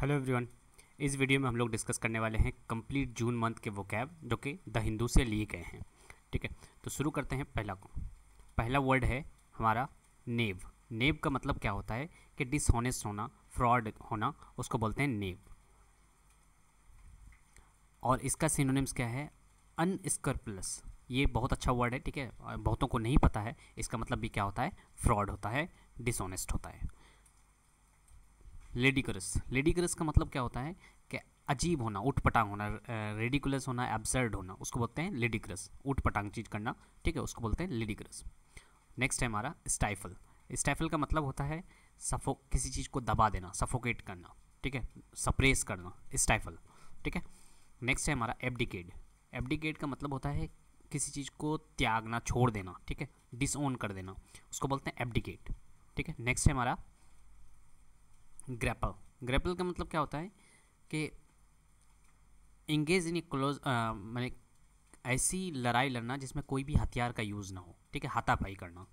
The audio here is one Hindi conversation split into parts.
हेलो एवरीवन, इस वीडियो में हम लोग डिस्कस करने वाले हैं कंप्लीट जून मंथ के वो कैब जो कि द हिंदू से लिए गए हैं, ठीक है? तो शुरू करते हैं पहला को। पहला वर्ड है हमारा नेव। नेव का मतलब क्या होता है कि डिसऑनेस्ट होना फ्रॉड होना, उसको बोलते हैं नेव। और इसका सिनोनिम्स क्या है? अनस्कर्पलस ये बहुत अच्छा वर्ड है, ठीक है? बहुतों को नहीं पता है, इसका मतलब भी क्या होता है? फ्रॉड होता है डिसऑनेस्ट होता है। लेडिकरस। लेडिकरस का मतलब क्या होता है कि अजीब होना उठ पटांग होना रेडिकुलस होना एब्सर्ड होना, उसको बोलते हैं लेडिकरस। उठ पटांग चीज़ करना, ठीक है, उसको बोलते हैं लेडिकरस। नेक्स्ट है हमारा स्टाइफल स्टाइफल का मतलब होता है सफो, किसी चीज़ को दबा देना सफोकेट करना, ठीक है सप्रेस करना स्टाइफल ठीक है। नेक्स्ट है हमारा एबडिकेट एबडिकेट का मतलब होता है किसी चीज़ को त्यागना, छोड़ देना, ठीक है डिसओन कर देना, उसको बोलते हैं एबडिकेट ठीक है। नेक्स्ट है हमारा ग्रैपल। ग्रैपल का मतलब क्या होता है कि इंगेज इन ए क्लोज मैंने ऐसी लड़ाई लड़ना जिसमें कोई भी हथियार का यूज़ ना हो, ठीक है? हाथापाई करना,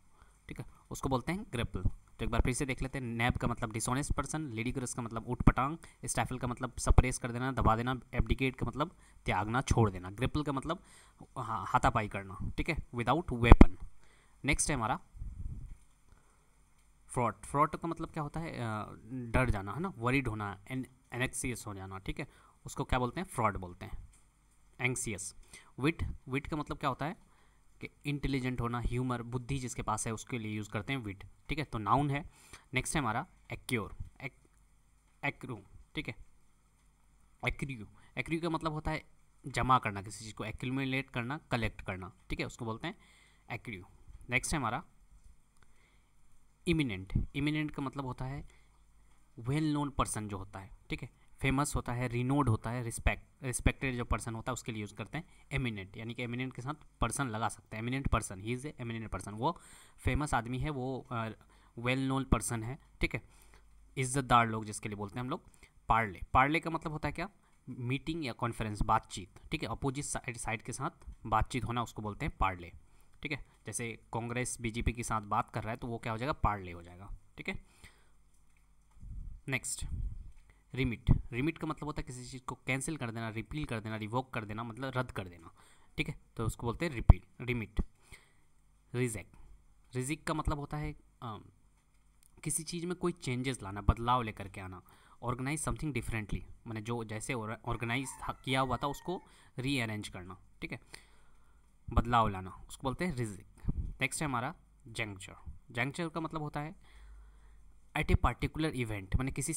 ठीक है? उसको बोलते हैं ग्रेपल। तो एक बार फिर से देख लेते हैं। नैब का मतलब डिसऑनेस्ट पर्सन लेडी ग्रस का मतलब उठ पटांग स्टाइफल का मतलब सप्रेस कर देना, दबा देना एबडिकेट का मतलब त्यागना, छोड़ देना। ग्रिपल का मतलब हाँ हाथापाई करना, ठीक है? विदाउट वेपन नेक्स्ट है हमारा फ्रॉड फ्रॉड का मतलब क्या होता है डर जाना, है ना? वरीड होना एन एनेक्सियस हो जाना, ठीक है? उसको क्या बोलते हैं? फ्रॉड बोलते हैं। एंक्सियस विट विट का मतलब क्या होता है? कि इंटेलिजेंट होना ह्यूमर बुद्धि जिसके पास है, उसके लिए यूज़ करते हैं विट ठीक है? तो नाउन है। नेक्स्ट है हमारा एक्योर एक एक्रू ठीक है? एक्रियू एक्रियू का मतलब होता है जमा करना, किसी चीज़ को एक्यूमुलेट करना कलेक्ट करना, ठीक है? उसको बोलते हैं एक्रियू नेक्स्ट है हमारा इमिनेंट इमिनेंट का मतलब होता है वेल नोन पर्सन जो होता है, ठीक है? फ़ेमस होता है रिनोड होता है रिस्पेक्ट रिस्पेक्टेड जो पर्सन होता है, उसके लिए यूज़ करते हैं एमिनेंट यानी कि एमिनेंट के साथ पर्सन लगा सकते हैं eminent person he is a eminent person वो फ़ेमस आदमी है, वो वेल नोन पर्सन है, ठीक है? इज्जतदार लोग जिसके लिए बोलते हैं हम लोग पार्ले पार्ले का मतलब होता है क्या? मीटिंग या कॉन्फ्रेंस बातचीत, ठीक है? अपोजिट साइड साइड के साथ बातचीत होना, उसको बोलते हैं पार्ले ठीक है? जैसे कांग्रेस बीजेपी के साथ बात कर रहा है तो वो क्या हो जाएगा? पार्ले हो जाएगा ठीक है? नेक्स्ट रिमिट रिमिट का मतलब होता है किसी चीज़ को कैंसिल कर देना रिपील कर देना रिवोक कर देना मतलब रद्द कर देना ठीक है? तो उसको बोलते हैं रिपील रिमिट रिजेक्ट रिजिक का मतलब होता है आ, किसी चीज़ में कोई चेंजेस लाना बदलाव लेकर के आना ऑर्गेनाइज समथिंग डिफरेंटली मैंने जो जैसे ऑर्गेनाइज किया हुआ था उसको रीअरेंज करना ठीक है? बदलाव लाना उसको बोलते हैं रिजिक नेक्स्ट है हमारा जंक्चर जंक्चर का मतलब होता है एट ए पार्टिकुलर इवेंट मैंने किसी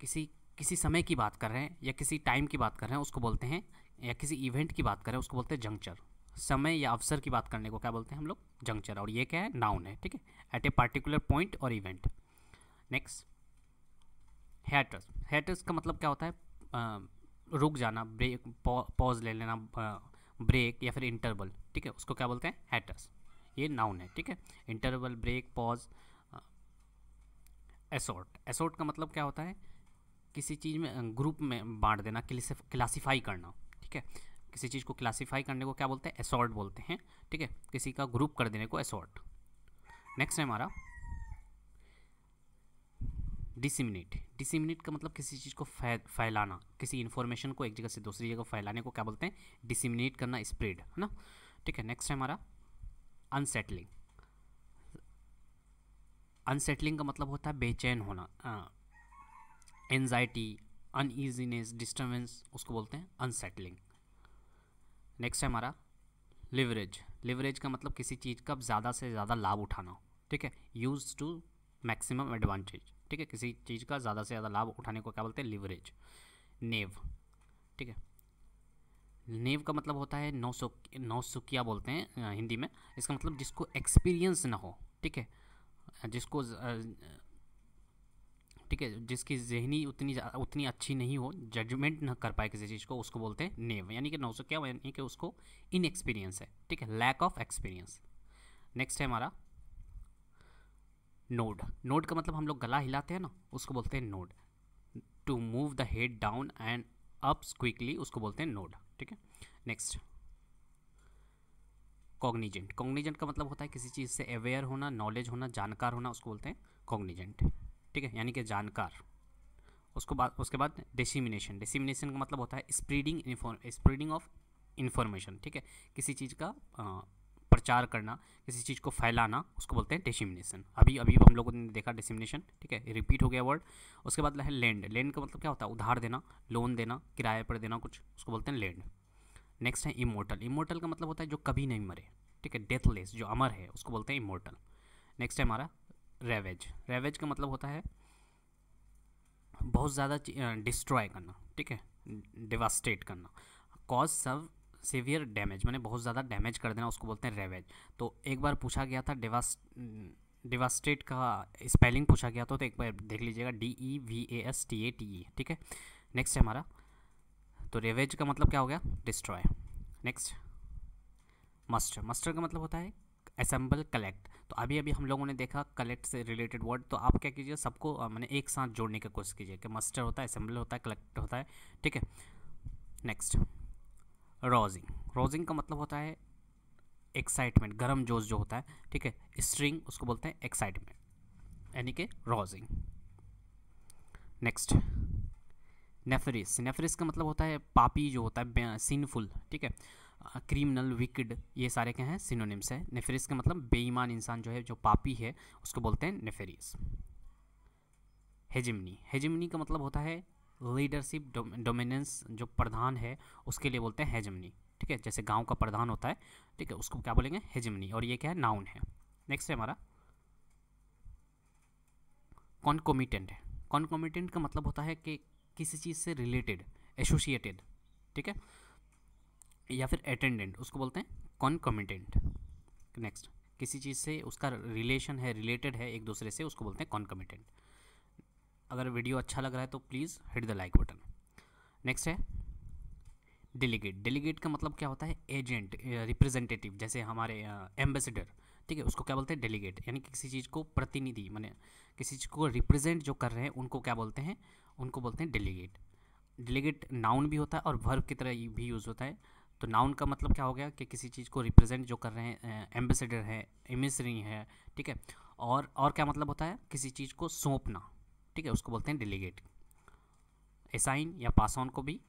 किसी किसी समय की बात कर रहे हैं या किसी टाइम की बात कर रहे हैं उसको बोलते हैं या किसी इवेंट की बात कर रहे हैं उसको बोलते हैं जंक्चर समय या अवसर की बात करने को क्या बोलते हैं हम लोग? जंक्चर और ये क्या है? नाउन है ठीक है? एट ए पार्टिकुलर पॉइंट और इवेंट नेक्स्ट हैटर्स हैटर्स का मतलब क्या होता है? आ, रुक जाना ब्रेक पॉज पौ, ले लेना ब्रेक या फिर इंटरवल ठीक है? उसको क्या बोलते हैं? हैटर्स ये नाउन है, ठीक है? Interval break pause assort assort का मतलब क्या होता है? किसी चीज़ में ग्रुप में बांट देना क्लासीफाई करना, ठीक है? किसी चीज़ को क्लासीफाई करने को क्या बोलते हैं? एसोर्ट बोलते हैं, ठीक है? किसी का ग्रुप कर देने को एसोर्ट नेक्स्ट है हमारा डिसिमिनेट डिसिमिनेट का मतलब किसी चीज़ को फैलाना, किसी इन्फॉर्मेशन को एक जगह से दूसरी जगह फैलाने को क्या बोलते हैं? डिसिमिनेट करना स्प्रेड है ना? ठीक है नेक्स्ट है हमारा अनसेटलिंग अनसेटलिंग का मतलब होता है बेचैन होना एनजाइटी अनईजीनेस डिस्टर्बेंस उसको बोलते हैं अनसेटलिंग नेक्स्ट है हमारा लिवरेज लिवरेज का मतलब किसी चीज़ का ज़्यादा से ज़्यादा लाभ उठाना, ठीक है? यूज़ टू मैक्सिमम एडवांटेज ठीक है? किसी चीज़ का ज़्यादा से ज़्यादा लाभ उठाने को क्या बोलते हैं? लिवरेज नेव ठीक है? नेव का मतलब होता है नौ सौ, नौ बोलते हैं हिंदी में। इसका मतलब जिसको एक्सपीरियंस ना हो, ठीक है? जिसको ठीक है, जिसकी जहनी उतनी उतनी अच्छी नहीं हो जजमेंट ना कर पाए किसी चीज़ को, उसको बोलते हैं नेव। यानी कि नौ सौ क्या, यानी कि उसको इनएक्सपीरियंस है, ठीक है? लैक ऑफ़ एक्सपीरियंस नेक्स्ट है हमारा नोड नोड का मतलब हम लोग गला हिलाते हैं ना, उसको बोलते हैं nod to move the head down and ups quickly उसको बोलते हैं नोड ठीक है? नेक्स्ट कॉग्निजेंट कॉग्निजेंट का मतलब होता है किसी चीज़ से अवेयर होना नॉलेज होना, जानकार होना, उसको बोलते हैं कॉग्निजेंट ठीक है? यानी कि जानकार. उसको बाद, उसके बाद डिसिमिनेशन डिसिमिनेशन का मतलब होता है स्प्रीडिंग स्प्रीडिंग ऑफ़ इन्फॉर्मेशन ठीक है? किसी चीज़ का प्रचार करना, किसी चीज़ को फैलाना, उसको बोलते हैं डिसिमिनेशन। अभी अभी हम लोगों ने देखा डेसिमिनेशन, ठीक है? रिपीट हो गया वर्ड उसके बाद है लैंड लैंड का मतलब क्या होता है? उधार देना लोन देना, किराए पर देना, कुछ उसको बोलते हैं लैंड नेक्स्ट है इमोटल इमोटल का मतलब होता है जो कभी नहीं मरे, ठीक है? डेथलेस जो अमर है, उसको बोलते हैं इमोटल नेक्स्ट है हमारा रेवेज रेवेज का मतलब होता है बहुत ज़्यादा डिस्ट्रॉय करना, ठीक है? डिवास्टेट करना। कॉज सब सीवियर डैमेज मैंने बहुत ज़्यादा डैमेज कर देना, उसको बोलते हैं रेवेज तो एक बार पूछा गया था डिवास डिवास्टेट का स्पेलिंग पूछा गया था तो एक बार देख लीजिएगा D E V A S T A T E ठीक है? नेक्स्ट है हमारा. तो रेवेज का मतलब क्या हो गया? डिस्ट्रॉय नेक्स्ट मस्टर मस्टर का मतलब होता है असेंबल कलेक्ट तो अभी अभी हम लोगों ने देखा कलेक्ट से रिलेटेड वर्ड तो आप क्या कीजिए, सबको मैंने एक साथ जोड़ने की कोशिश कीजिए कि मस्टर होता है असेंबल होता है कलेक्ट होता है, ठीक है? नेक्स्ट रोजिंग रोजिंग का मतलब होता है एक्साइटमेंट गर्म जोश जो होता है, ठीक है? स्ट्रिंग उसको बोलते हैं एक्साइटमेंट यानी कि रोजिंग नेक्स्ट नेफरिस नेफरिस का मतलब होता है पापी जो होता है सिनफुल ठीक है? क्रिमिनल विकड ये सारे क्या हैं? सिनोनिम्स है. नेफरिस का मतलब बेईमान इंसान जो है, जो पापी है, उसको बोलते हैं नेफरिस हेजिमनी हेजिमनी का मतलब होता है लीडरशिप डोमिनेंस जो प्रधान है, उसके लिए बोलते हैं हेजमनी। ठीक है? जैसे गाँव का प्रधान होता है, ठीक है? उसको क्या बोलेंगे? हेजमनी। और ये क्या है? नाउन है। नेक्स्ट है हमारा। कॉन्कोमिटेंट है। कॉन्कोमिटेंट का मतलब होता है कि किसी चीज़ से रिलेटेड एसोसिएटेड ठीक है? या फिर अटेंडेंट उसको बोलते हैं कॉन्कमिटेंट। नेक्स्ट। किसी चीज़ से उसका रिलेशन है रिलेटेड है एक दूसरे से, उसको बोलते हैं कॉन्कमिटेंट। अगर वीडियो अच्छा लग रहा है तो please hit the like button next है डेलीगेट डेलीगेट का मतलब क्या होता है? एजेंट रिप्रेजेंटेटिव जैसे हमारे एम्बेसडर ठीक है, उसको क्या बोलते हैं? डेलीगेट यानी कि किसी चीज़ को प्रतिनिधि, मैंने किसी चीज़ को रिप्रेजेंट जो कर रहे हैं, उनको क्या बोलते हैं? उनको बोलते हैं डेलीगेट डेलीगेट नाउन भी होता है और वर्ब की तरह भी यूज़ होता है। तो नाउन का मतलब क्या हो गया कि किसी चीज़ को रिप्रेजेंट जो कर रहे हैं एम्बेसडर है एमिसरी है, ठीक है? और और क्या मतलब होता है? किसी चीज़ को सौंपना। ठीक है, उसको बोलते हैं डेलीगेट एसाइन या पास ऑन को भी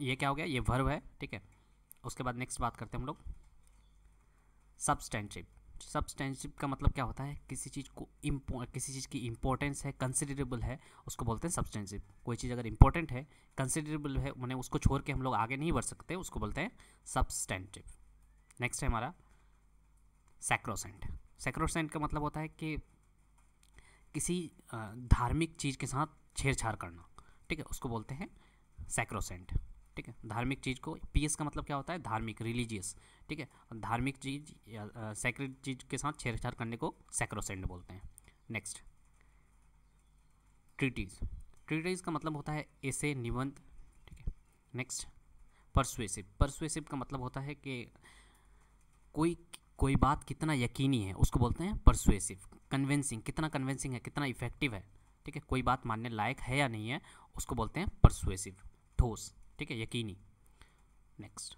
ये क्या हो गया? ये वर्व है, ठीक है? उसके बाद नेक्स्ट बात करते हैं हम लोग। सब्सटेंटिव सब्सटेंसिव का मतलब क्या होता है? किसी चीज़ को किसी चीज़ की इंपॉर्टेंस है कंसिडरेबल है, उसको बोलते हैं सब्सटेंसिव कोई चीज़ अगर इंपॉर्टेंट है कंसिडरेबल है मैंने उसको छोड़ के हम लोग आगे नहीं बढ़ सकते, उसको बोलते हैं सब्सटेंटिव नेक्स्ट है हमारा सैक्रोसेंट सैक्रोसेंट का मतलब होता है कि किसी धार्मिक चीज़ के साथ छेड़छाड़ करना। ठीक है? उसको बोलते हैं सैक्रोसेंट ठीक है? धार्मिक चीज़ को पीएस का मतलब क्या होता है? धार्मिक रिलीजियस ठीक है? धार्मिक चीज़, या सेक्रेट चीज़ के साथ छेड़छाड़ करने को सैक्रोसेंट बोलते हैं। नेक्स्ट ट्रीटीज ट्रीटीज का मतलब होता है ऐसे निबंध। ठीक है? नेक्स्ट परसुएसिव परसुएसिव का मतलब होता है कि कोई कोई बात कितना यकीनी है, उसको बोलते हैं परसुएसिव कन्विंसिंग कितना कन्विंसिंग है, कितना इफ़ेक्टिव है, ठीक है? कोई बात मानने लायक है या नहीं है, उसको बोलते हैं परसुएसिव ठोस, ठीक है? यकीनी। नेक्स्ट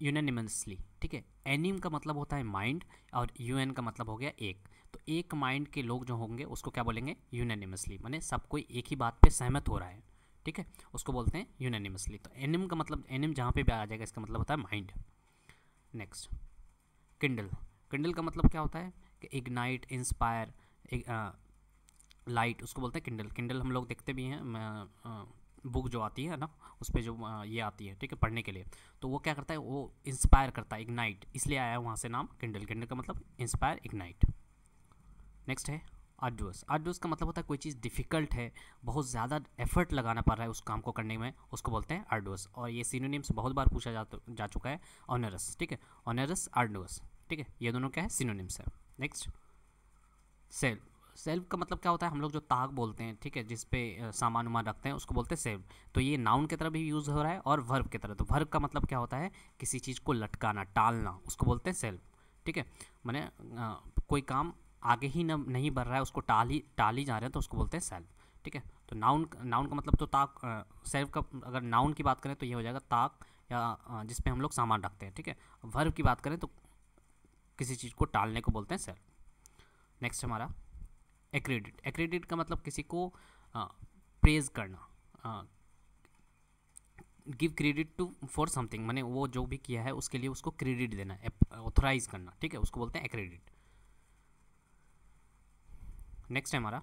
यूनानिमसली ठीक है? एनिम का मतलब होता है माइंड और यूएन का मतलब हो गया एक। तो एक माइंड के लोग जो होंगे, उसको क्या बोलेंगे? यूनानिमसली माने सब कोई एक ही बात पे सहमत हो रहा है, ठीक है? उसको बोलते हैं यूनानिमसली तो एनिम का मतलब एनिम जहाँ पे भी आ जाएगा, इसका मतलब होता है माइंड नेक्स्ट किंडल किंडल का मतलब क्या होता है? इग्नाइट इंस्पायर लाइट उसको बोलते हैं किंडल किंडल हम लोग देखते भी हैं बुक जो आती है ना उस पर जो ये आती है ठीक है पढ़ने के लिए। तो वो क्या करता है वो इंस्पायर करता है इग्नाइट इसलिए आया है वहाँ से नाम किंडल किंडल का मतलब इंस्पायर इग्नाइट नेक्स्ट है आर्डुअस आर्डुअस का मतलब होता है कोई चीज़ डिफ़िकल्ट है बहुत ज़्यादा एफर्ट लगाना पड़ रहा है उस काम को करने में उसको बोलते हैं आर्डुअस और ये सीनोनिम्स बहुत बार पूछा जा, जा चुका है ऑनरस ठीक है? ऑनरस आर्डुअस ठीक है? ये दोनों क्या है सीनोनिम्स है। नेक्स्ट सेल सेल्फ का मतलब क्या होता है? हम लोग जो ताक बोलते हैं ठीक है जिस पे सामान उमान रखते हैं उसको बोलते हैं सेल्फ तो ये नाउन की तरह भी यूज़ हो रहा है और वर्ब की तरह. तो वर्ब का मतलब क्या होता है? किसी चीज़ को लटकाना टालना उसको बोलते हैं सेल्फ ठीक है? मैंने कोई काम आगे ही न, नहीं बढ़ रहा है उसको टाल ही टाल ही जा रहे हैं तो उसको बोलते हैं सेल्फ ठीक है? तो नाउन नाउन का मतलब तो ताक सेल्फ का अगर नाउन की बात करें तो ये हो जाएगा ताक या जिसपे हम लोग सामान रखते हैं ठीक है? वर्ब की बात करें तो किसी चीज़ को टालने को बोलते हैं सेल्फ नेक्स्ट हमारा एक्रेडिट एक्रेडिट का मतलब किसी को प्रेज करना. Give credit to for something मैंने वो जो भी किया है उसके लिए उसको क्रेडिट देना ऑथोराइज करना. ठीक है? उसको बोलते हैं क्रेडिट नेक्स्ट है हमारा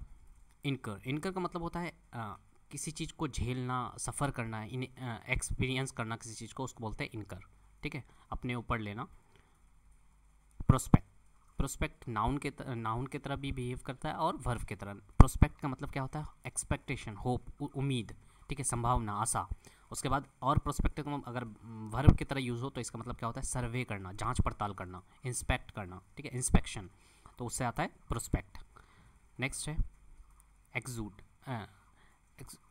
इनकर इनकर का मतलब होता है आ, किसी चीज़ को झेलना सफ़र करना इन एक्सपीरियंस करना किसी चीज़ को उसको बोलते हैं इनकर ठीक है? अपने ऊपर लेना. प्रोस्पेक्ट प्रोस्पेक्ट नाउन के नाउन की तरह भी बिहेव करता है और वर्व की तरह। प्रोस्पेक्ट का मतलब क्या होता है? एक्सपेक्टेशन होप उम्मीद, ठीक है, संभावना, आशा। उसके बाद और प्रोस्पेक्ट का अगर वर्ब की तरह यूज़ हो तो इसका मतलब क्या होता है? सर्वे करना, जाँच पड़ताल करना इंस्पेक्ट करना, ठीक है इंस्पेक्शन तो उससे आता है प्रोस्पेक्ट नेक्स्ट है एक्जूट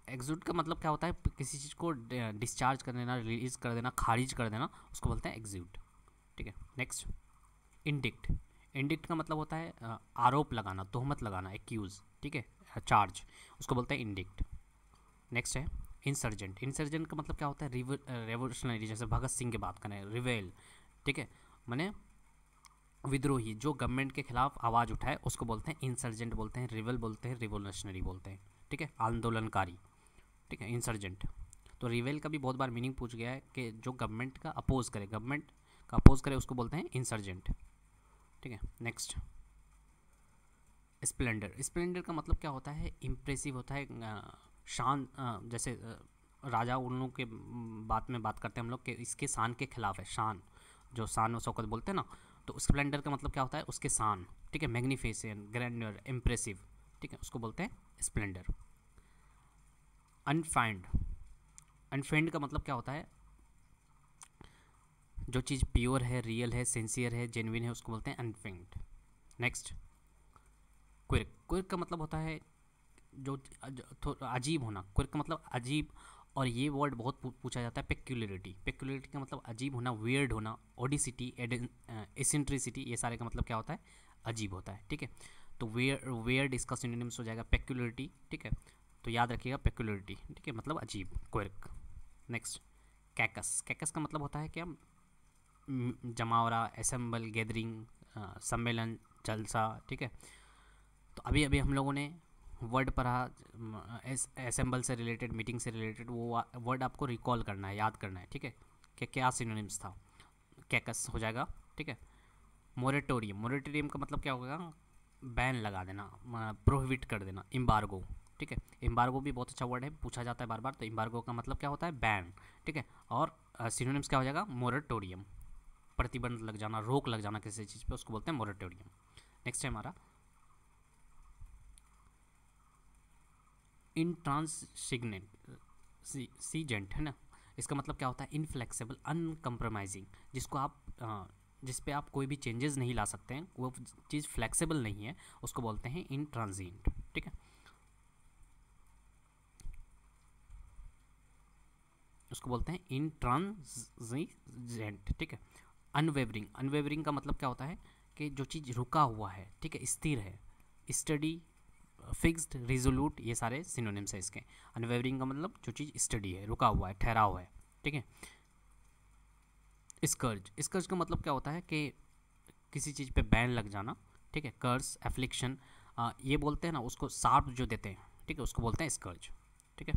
एक्जूट का मतलब क्या होता है? किसी चीज़ को डिस्चार्ज कर देना रिलीज़ कर देना, खारिज कर देना, उसको बोलते हैं एग्जूट ठीक है नेक्स्ट इंडिक्ट। इंडिक्ट का मतलब होता है आरोप लगाना तोहमत लगाना एक्यूज़ ठीक है? चार्ज उसको बोलते हैं इंडिक्ट। नेक्स्ट है इंसर्जेंट इंसर्जेंट का मतलब क्या होता है? रेवोल्यूशनरी जैसे भगत सिंह की बात करें रिवेल ठीक है? मैंने विद्रोही, जो गवर्नमेंट के खिलाफ आवाज़ उठाए, उसको बोलते हैं इंसर्जेंट बोलते हैं रिवेल बोलते हैं रिवोल्यूशनरी बोलते हैं, ठीक है? आंदोलनकारी, ठीक है? इंसर्जेंट तो रिवेल का भी बहुत बार मीनिंग पूछ गया है कि जो गवर्नमेंट का अपोज करे गवर्नमेंट का अपोज करे, उसको बोलते हैं इंसर्जेंट ठीक है नेक्स्ट स्प्लेंडर स्प्लेंडर का मतलब क्या होता है? इम्प्रेसिव होता है शान जैसे राजा उन के बात में बात करते हैं हम लोग कि इसके शान के खिलाफ है, शान। जो शान और शौकत बोलते हैं ना तो स्प्लेंडर का मतलब क्या होता है? उसके शान। ठीक है मैग्नीफिसेंट ग्रैंडर इम्प्रेसिव ठीक है, उसको बोलते हैं स्प्लेंडर अनफाइंड अनफाइंड का मतलब क्या होता है? जो चीज़ प्योर है, रियल है, सिंसियर है जेनविन है, उसको बोलते हैं अनफाइंड नेक्स्ट क्विर्क क्विर्क का मतलब होता है जो अजीब होना। क्विर्क का मतलब अजीब और ये वर्ड बहुत पूछा जाता है पेक्यूलरिटी पेक्यूलरिटी का मतलब अजीब होना वियर्ड होना ओडिसिटी एसेंट्रिसिटी ये सारे का मतलब क्या होता है? अजीब होता है, ठीक है? तो वेयर वेयर्ड इसका सिनोनिम्स हो जाएगा पेक्यूलरिटी ठीक है? तो याद रखिएगा पेक्यूलरिटी ठीक है? मतलब अजीब. क्विर्क नेक्स्ट कैकस कैकस का मतलब होता है क्या? जमावरा असम्बल गैदरिंग सम्मेलन, जलसा, ठीक है? तो अभी अभी हम लोगों ने वर्ड पढ़ा असेंबल से रिलेटेड मीटिंग से रिलेटेड वो वर्ड आपको रिकॉल करना है, याद करना है, ठीक है? कि क्या सिनोनिम्स था? कैकस हो जाएगा, ठीक है? मोरेटोरियम मोरेटोरियम का मतलब क्या होगा? बैन लगा देना प्रोहिबिट कर देना इम्बार्गो ठीक है? इम्बार्गो भी बहुत अच्छा वर्ड है, पूछा जाता है बार बार तो इम्बार्गो का मतलब क्या होता है? बैन ठीक है? और सिनोनिम्स क्या हो जाएगा? मोरेटोरियम प्रतिबंध लग जाना, रोक लग जाना किसी चीज़ पे, उसको बोलते हैं मोरेटोरियम नेक्स्ट है हमारा। इंट्रांसिग्नेंट सीजेंट, है ना? इसका मतलब क्या होता है? इनफ्लेक्सिबल अनकम्प्रोमाइजिंग जिसको आप जिस पे आप कोई भी चेंजेस नहीं ला सकते हैं, वो चीज़ फ्लेक्सिबल नहीं है, उसको बोलते हैं इन ट्रांजिएंट ठीक है? उसको बोलते हैं इन ट्रांजिजेंट ठीक है? अनवेवरिंग। अनवेवरिंग का मतलब क्या होता है कि जो चीज़ रुका हुआ है, ठीक है, स्थिर है, स्टडी, फिक्स्ड, रिजोल्यूट, ये सारे सिनोनिम्स हैं इसके। अनवेवरिंग का मतलब जो चीज़ स्टडी है, रुका हुआ है, ठहरा हुआ है, ठीक है। स्कर्ज। स्कर्ज का मतलब क्या होता है कि किसी चीज़ पे बैन लग जाना, ठीक है कर्ज एफ्लिक्शन ये बोलते हैं ना, उसको सार्प जो देते हैं, ठीक है, उसको बोलते हैं स्कर्ज, ठीक है।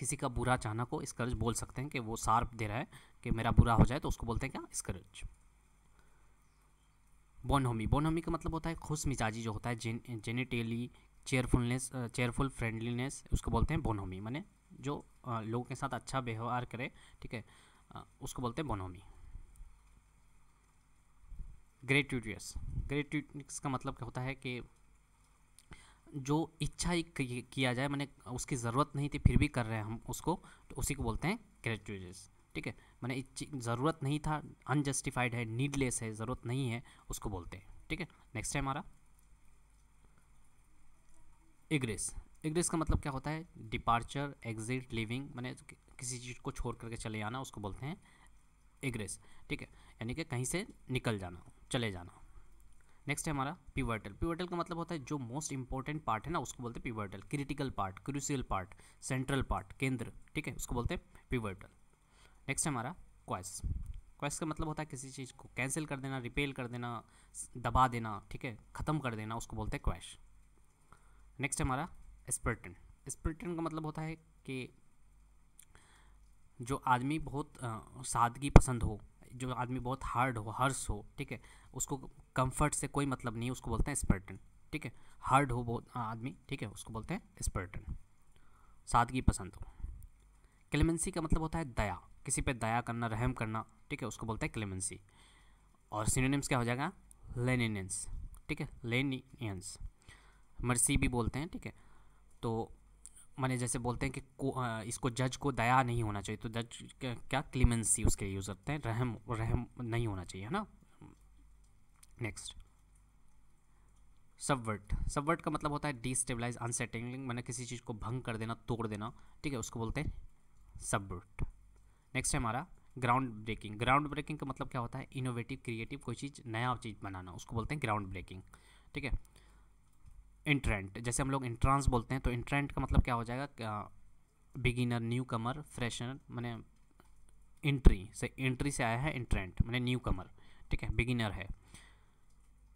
किसी का बुरा चाहना को स्कर्ज बोल सकते हैं कि वो सार्प दे रहा है कि मेरा बुरा हो जाए तो उसको बोलते हैं क्या? स्कर्ज। बोनहोमी। बोनहोमी का मतलब होता है खुश मिजाजी जो होता है, gen, geniality, cheerfulness cheerful friendliness, उसको बोलते हैं बोनहोमी। माने जो लोगों के साथ अच्छा व्यवहार करे, ठीक है उसको बोलते हैं बोनहोमी। ग्रेट्यूटियस ग्रेट्यूटियस का मतलब क्या होता है कि जो इच्छा किया जाए, मैंने उसकी ज़रूरत नहीं थी, फिर भी कर रहे हैं हम उसको तो उसी को बोलते हैं ग्रेट्यूटियस ठीक है? मैंने ज़रूरत नहीं था अनजस्टिफाइड है नीडलेस है, ज़रूरत नहीं है, उसको बोलते हैं, ठीक है? नेक्स्ट है हमारा। इग्रेस इग्रेस का मतलब क्या होता है? डिपार्चर एग्जिट लिविंग मैंने किसी चीज़ को छोड़ करके चले आना उसको बोलते हैं इग्रेस ठीक है? यानी कि कहीं से निकल जाना, चले जाना। नेक्स्ट है हमारा पिवर्टल पिवर्टल का मतलब होता है जो मोस्ट इंपॉर्टेंट पार्ट है ना, उसको बोलते हैं pivotal critical part crucial part central part केंद्र. ठीक है? उसको बोलते हैं पिवर्टल नेक्स्ट है हमारा क्वेस क्वेस का मतलब होता है किसी चीज़ को कैंसिल कर देना रिपेल कर देना, दबा देना, ठीक है? ख़त्म कर देना, उसको बोलते हैं क्वैश नेक्स्ट है हमारा स्पर्टन स्पर्टन का मतलब होता है कि जो आदमी बहुत सादगी पसंद हो, जो आदमी बहुत हार्ड हो हर्ष हो, ठीक है? उसको कंफर्ट से कोई मतलब नहीं उसको बोलते हैं स्पर्टन ठीक है? हार्ड हो बहुत आदमी ठीक है उसको बोलते हैं स्पर्टन सादगी पसंद हो। क्लेमेंसी का मतलब होता है दया किसी पे दया करना रहम करना ठीक है उसको बोलते हैं क्लेमेंसी और सिनोनिम्स क्या हो जाएगा? लेनिनेंस ठीक है लेनियंस मर्सी भी बोलते हैं ठीक है। तो मैंने जैसे बोलते हैं कि को, आ, इसको जज को दया नहीं होना चाहिए तो जज क्या क्लीमेंसी उसके लिए यूज़ करते हैं रहम रहम नहीं होना चाहिए है ना? नेक्स्ट सबवर्ट सबवर्ट का मतलब होता है डिस्टेबलाइज अनसेटिंग मैंने किसी चीज़ को भंग कर देना, तोड़ देना, ठीक है? उसको बोलते हैं सबवर्ट नेक्स्ट है हमारा ग्राउंड ब्रेकिंग ग्राउंड ब्रेकिंग का मतलब क्या होता है? इनोवेटिव क्रिएटिव कोई चीज़, नया चीज़ बनाना, उसको बोलते हैं ग्राउंड ब्रेकिंग ठीक है? इंट्रेंट जैसे हम लोग इंट्रांस बोलते हैं तो इंट्रेंट का मतलब क्या हो जाएगा? बिगिनर न्यू कमर फ्रेशनर मैंने इंट्री से एंट्री से आया है इंट्रेंट मैंने न्यू कमर ठीक है? बिगिनर है.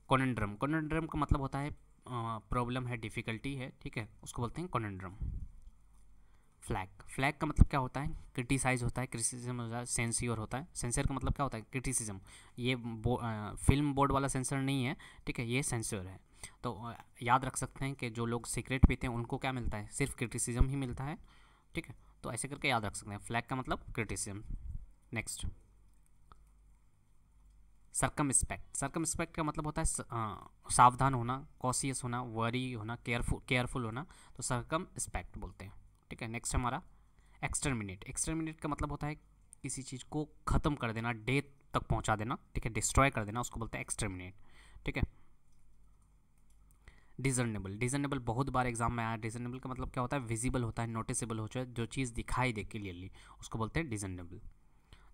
कॉनेंड्रम कॉनेंड्रम का मतलब होता है प्रॉब्लम है डिफ़िकल्टी है ठीक है? उसको बोलते हैं कॉनेंड्रम फ्लैग फ्लैग का मतलब क्या होता है? क्रिटिसाइज होता है क्रिटिसिज्म होता है सेंसियर होता है. सेंसर का मतलब क्या होता है? क्रिटिसिज्म ये बो, आ, फ़िल्म बोर्ड वाला सेंसर नहीं है ठीक है? ये सेंसर है. तो याद रख सकते हैं कि जो लोग सिगरेट पीते हैं उनको क्या मिलता है? सिर्फ़ क्रिटिसिज्म ही मिलता है ठीक है? तो ऐसे करके याद रख सकते हैं. फ्लैग का मतलब criticism next circumspect circumspect का मतलब होता है सावधान होना कॉशियस होना वरी होना केयरफुल केयरफुल होना तो सरकम स्पेक्ट बोलते हैं। ठीक है नेक्स्ट हमारा एक्सटर्मिनेट एक्सटर्मिनेट का मतलब होता है किसी चीज़ को ख़त्म कर देना डेथ तक पहुँचा देना, ठीक है डिस्ट्रॉय कर देना, उसको बोलते हैं एक्सटर्मिनेट ठीक है? डिजर्नेबल डिजर्नेबल बहुत बार एग्ज़ाम में आया। डिजर्नेबल का मतलब क्या होता है? विजिबल होता है नोटिसेबल हो जाए, जो चीज़ दिखाई दे क्लियरली उसको बोलते हैं डिजर्नेबल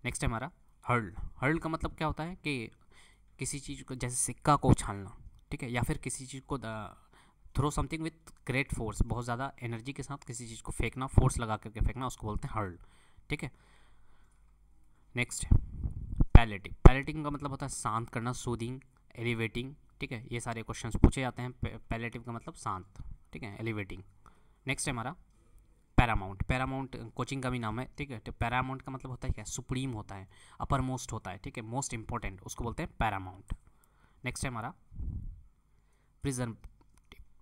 नेक्स्ट है हमारा हर्ल हर्ल का मतलब क्या होता है कि किसी चीज़ को, जैसे सिक्का को उछालना, ठीक है? या फिर किसी चीज़ को throw something with great force बहुत ज़्यादा एनर्जी के साथ किसी चीज़ को फेंकना फोर्स लगा करके फेंकना, उसको बोलते हैं हर्ल, ठीक है? नेक्स्ट पैलेटिव पैलेटिंग का मतलब होता है शांत करना सूदिंग एलिवेटिंग ठीक है? ये सारे क्वेश्चंस पूछे जाते हैं पैलेटिव का मतलब शांत, ठीक है? एलिवेटिंग नेक्स्ट है हमारा पैरामाउंट पैरामाउंट कोचिंग का भी नाम है, ठीक है? तो पैरामाउंट का मतलब होता है क्या? सुप्रीम होता है अपर मोस्ट होता है, ठीक है? मोस्ट इंपॉर्टेंट उसको बोलते हैं पैरामाउंट। नेक्स्ट है हमारा, प्रिजर्व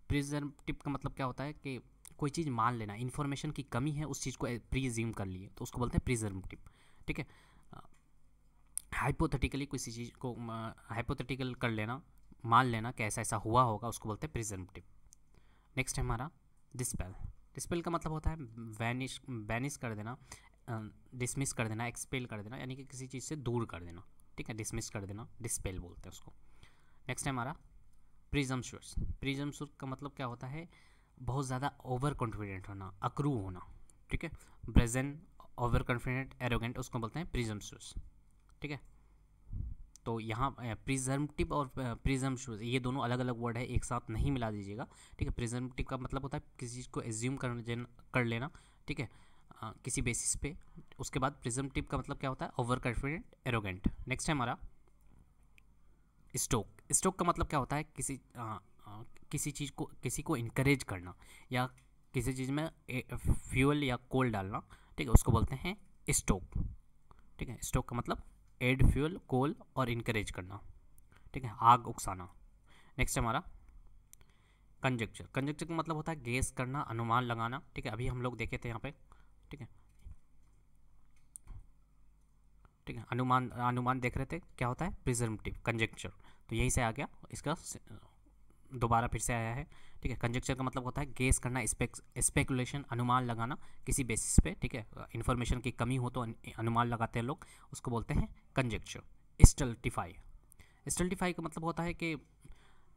प्रिजर्वेटिव का मतलब क्या होता है कि कोई चीज़ मान लेना, इन्फॉर्मेशन की कमी है, उस चीज़ को प्रीज्यूम कर लिए तो उसको बोलते हैं प्रिजर्वेटिव ठीक है? हाइपोथेटिकली किसी चीज़ को हाइपोथेटिकल कर लेना, मान लेना कि ऐसा ऐसा हुआ होगा, उसको बोलते हैं प्रिजर्वेटिव नेक्स्ट है हमारा डिस्पेल डिस्पेल का मतलब होता है वैनिश वैनिश कर देना डिसमिस कर देना एक्सपेल कर देना, यानी कि किसी चीज़ से दूर कर देना, ठीक है? डिसमिस कर देना डिस्पेल बोलते हैं उसको। नेक्स्ट है हमारा प्रिजम्शुअस प्रिजम्शुअस का मतलब क्या होता है? बहुत ज़्यादा ओवर कॉन्फिडेंट होना अक्रू होना, ठीक है? प्रेजेंट ओवर कॉन्फिडेंट एरोगेंट उसको बोलते हैं प्रिजम्शुअस ठीक है? तो यहाँ प्रिजर्मटिव और प्रिजम्शुअस ये दोनों अलग अलग वर्ड है एक साथ नहीं मिला दीजिएगा ठीक है? प्रिजर्मटिव का मतलब होता है किसी चीज़ को एज्यूम कर कर लेना ठीक है? किसी बेसिस पे उसके बाद प्रिजम्टिव का मतलब क्या होता है? ओवर कॉन्फिडेंट एरोगेंट नेक्स्ट है हमारा स्टोक स्टोक का मतलब क्या होता है? किसी आ, आ, किसी चीज़ को किसी को इनक्रेज करना या किसी चीज़ में फ्यूल या कोल डालना ठीक है? उसको बोलते हैं स्टोक ठीक है? स्टोक का मतलब एड फ्यूल कोल और इनक्रेज करना। ठीक है? आग उकसाना। नेक्स्ट हमारा कंजक्चर कंजक्चर का मतलब होता है गैस करना, अनुमान लगाना। ठीक है? अभी हम लोग देखे थे यहाँ पे। ठीक है? ठीक है? अनुमान अनुमान देख रहे थे। क्या होता है? प्रिजर्वेटिव कंजेक्चर तो यही से आ गया। इसका दोबारा फिर से आया है। ठीक है? कंजेक्चर का मतलब होता है गेस करना स्पेकुलेशन अनुमान लगाना किसी बेसिस पे ठीक है? इन्फॉर्मेशन की कमी हो तो अनुमान लगाते हैं लोग उसको बोलते हैं कंजेक्चर स्टल्टिफाई स्टल्टिफाई का मतलब होता है कि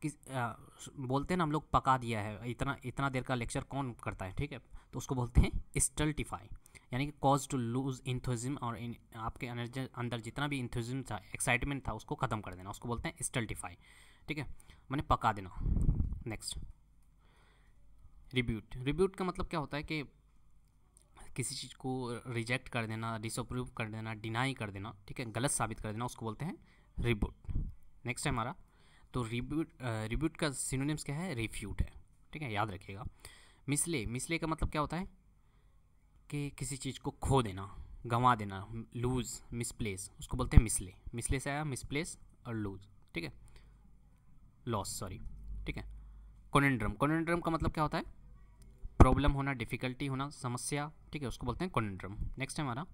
किस आ, बोलते हैं ना हम लोग पका दिया है इतना इतना देर का लेक्चर कौन करता है ठीक है? तो उसको बोलते हैं स्टल्टिफाई यानी कि कॉज टू लूज इंथोजिम और इन आपके अंदर जितना भी इंथोजिम था एक्साइटमेंट था उसको ख़त्म कर देना उसको बोलते हैं स्टल्टिफाई ठीक है? मैंने पका देना। Next rebut. रिब्यूट का मतलब क्या होता है कि किसी चीज़ को रिजेक्ट कर देना डिसअप्रूव कर देना डिनाई कर देना, ठीक है, गलत साबित कर देना, उसको बोलते हैं रिब्यूट। नेक्स्ट है हमारा तो रिब्यूट रिब्यूट का सिनोनिम्स क्या है? रिफ्यूट है, ठीक है, याद रखिएगा। मिसले मिसले का मतलब क्या होता है? कि किसी चीज़ को खो देना, गंवा देना लूज़ मिसप्लेस उसको बोलते हैं मिसले। मिसले से आया मिसप्लेस और लूज ठीक है? लॉस सॉरी ठीक है? कोनेंड्रम कोनेंड्रम का मतलब क्या होता है? प्रॉब्लम होना डिफ़िकल्टी होना समस्या ठीक है उसको बोलते हैं कोनेंड्रम नेक्स्ट है हमारा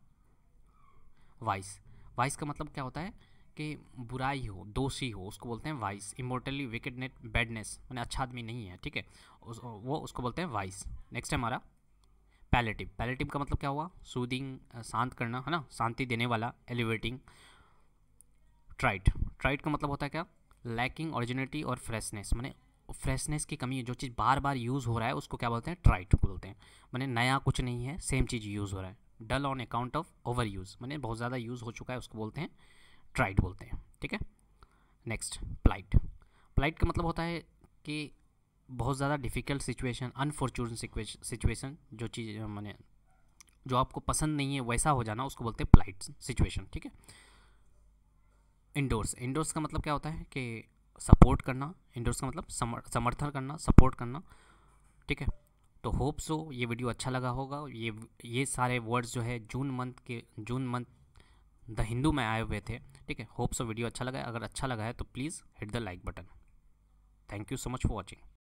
वाइस वाइस का मतलब क्या होता है कि बुराई हो दोषी हो उसको बोलते हैं वाइस इमोर्टली विकेडनेट बैडनेस मैंने अच्छा आदमी नहीं है ठीक है उस, वो उसको बोलते हैं वाइस नेक्स्ट है हमारा पैलेटिव पैलेटिव का मतलब क्या हुआ? सूदिंग शांत करना है ना? शांति देने वाला एलिवेटिंग ट्राइट ट्राइट का मतलब होता है क्या? लैकिंग ऑरिजिनिटी और फ्रेशनेस मैंने फ्रेशनेस की कमी जो चीज़ बार बार यूज़ हो रहा है, उसको क्या बोलते हैं? ट्राइट बोलते हैं। मैंने नया कुछ नहीं है सेम चीज़ यूज़ हो रहा है। Dull on account of overuse मैंने बहुत ज़्यादा यूज़ हो चुका है, उसको बोलते हैं ट्राइट बोलते हैं। ठीक है? नेक्स्ट प्लाइट प्लाइट का मतलब होता है कि बहुत ज़्यादा डिफ़िकल्ट सिचुएशन अनफॉर्चून सिचुएशन जो चीज़ मैंने, जो आपको पसंद नहीं है, वैसा हो जाना, उसको बोलते हैं प्लाइट सिचुएशन ठीक है? इंडोर्स इंडोर्स का मतलब क्या होता है कि सपोर्ट करना, इंडोर्स का मतलब समर्थन करना, सपोर्ट करना, ठीक है? तो होप सो ये वीडियो अच्छा लगा होगा। ये ये सारे वर्ड्स जो है, जून मंथ के, जून मंथ द हिंदू में आए हुए थे, ठीक है? होप सो वीडियो अच्छा लगा है। अगर अच्छा लगा है तो please hit the like button thank you so much for watching